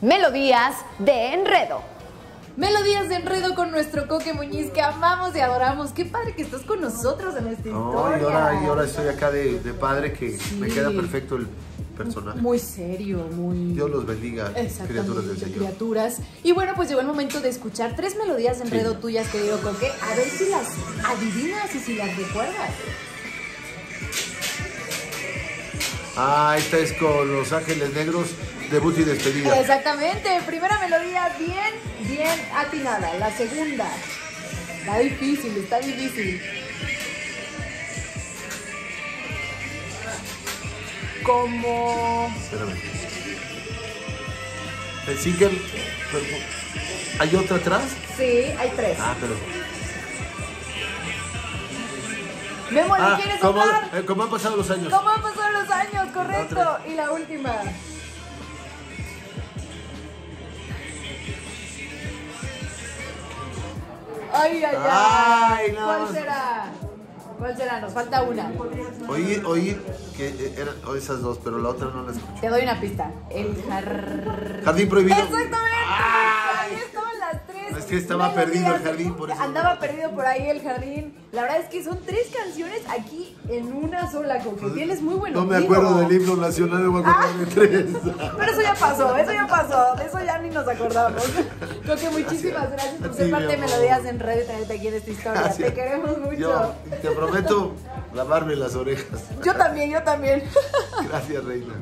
Melodías de Enredo. Melodías de enredo con nuestro Coque Muñiz que amamos y adoramos. Qué padre que estás con nosotros en esta No, historia. y, ahora, y ahora estoy acá de, de padre que me queda perfecto el personaje. Muy serio, muy... Dios los bendiga, criaturas del Señor. criaturas. Y bueno, pues llegó el momento de escuchar tres melodías de enredo Sí. tuyas, querido Coque. A ver si las adivinas y si las recuerdas. Ah, esta es con Los Ángeles Negros, debut y despedida. Exactamente, primera melodía bien, bien atinada. La segunda, está difícil, está difícil. Como... Espérame. El single, ¿hay otra atrás? Sí, hay tres. Ah, pero... Memo, ¿le Ah, quieres ¿cómo, hablar? eh, ¿cómo han pasado los años? ¿Cómo han pasado los años? Correcto. Y la última. Ay, ay, ay. Ay, no. ¿Cuál será? ¿Cuál será? Nos falta una. Oí, oí que eran esas dos, pero la otra no la escuché. Te doy una pista. El jar... Jardín prohibido. Exactamente. Que estaba perdido el jardín, por eso. Andaba perdido por ahí el jardín. La verdad es que son tres canciones aquí en una sola. Con que tienes muy bueno. No me acuerdo del himno nacional, no me acuerdo de tres. Pero eso ya pasó, eso ya pasó, de eso ya ni nos acordamos. Coque, muchísimas gracias por ser parte de. Melodías en Red y aquí en esta historia. Te queremos mucho. Yo te prometo lavarme las orejas. Yo también, yo también. Gracias, reina.